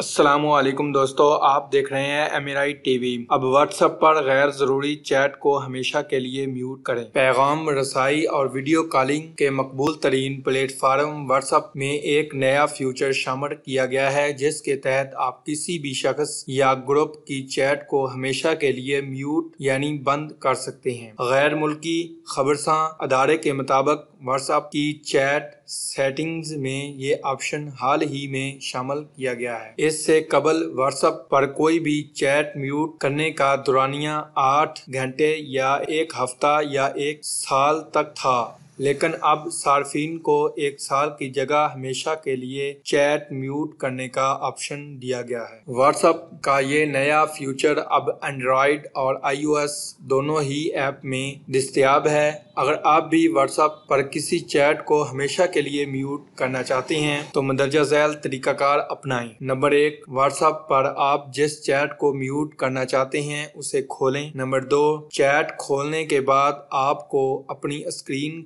असलम दोस्तों, आप देख रहे हैं एम टीवी। अब व्हाट्सएप पर गैर ज़रूरी चैट को हमेशा के लिए म्यूट करें। पैगाम, रसाई और वीडियो कॉलिंग के मकबूल तरीन प्लेटफार्म व्हाट्सएप में एक नया फ्यूचर शामिल किया गया है, जिसके तहत आप किसी भी शख्स या ग्रुप की चैट को हमेशा के लिए म्यूट, यानी बंद कर सकते हैं। गैर मुल्की खबरसा, अदारे के मुताबिक व्हाट्सएप की चैट सेटिंग्स में ये ऑप्शन हाल ही में शामिल किया गया है। इससे कबल व्हाट्सएप पर कोई भी चैट म्यूट करने का दुरानिया आठ घंटे या एक हफ़्ता या एक साल तक था। लेकिन अब सार्फिन को एक साल की जगह हमेशा के लिए चैट म्यूट करने का ऑप्शन दिया गया है। व्हाट्सएप का ये नया फ्यूचर अब एंड्रॉयड और आईओएस दोनों ही ऐप में दस्तियाब है। अगर आप भी व्हाट्सएप पर किसी चैट को हमेशा के लिए म्यूट करना चाहते हैं तो मंदरजा झैल तरीकाकार अपनाएँ। नंबर एक व्हाट्सएप पर आप जिस चैट को म्यूट करना चाहते हैं, उसे खोलें। नंबर दो, चैट खोलने के बाद आपको अपनी स्क्रीन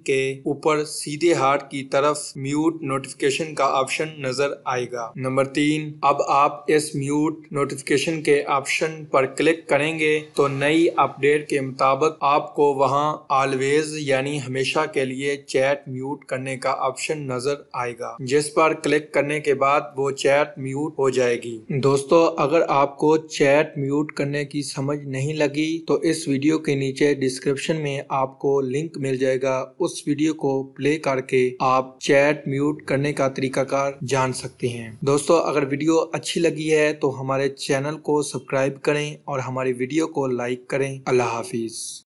ऊपर सीधे हाथ की तरफ़ म्यूट नोटिफिकेशन का ऑप्शन नज़र आएगा। नंबर तीन, अब आप इस म्यूट नोटिफिकेशन के ऑप्शन पर क्लिक करेंगे तो नई अपडेट के मुताबिक आपको वहाँ ऑलवेज यानी हमेशा के लिए चैट म्यूट करने का ऑप्शन नज़र आएगा। जिस पर क्लिक करने के बाद वो चैट म्यूट हो जाएगी। दोस्तों, अगर आपको चैट म्यूट करने की समझ नहीं लगी तो इस वीडियो के नीचे डिस्क्रिप्शन में आपको लिंक मिल जाएगा। उस वीडियो को प्ले करके आप चैट म्यूट करने का तरीकाकार जान सकते हैं। दोस्तों, अगर वीडियो अच्छी लगी है तो हमारे चैनल को सब्सक्राइब करें और हमारी वीडियो को लाइक करें। अल्लाह हाफिज।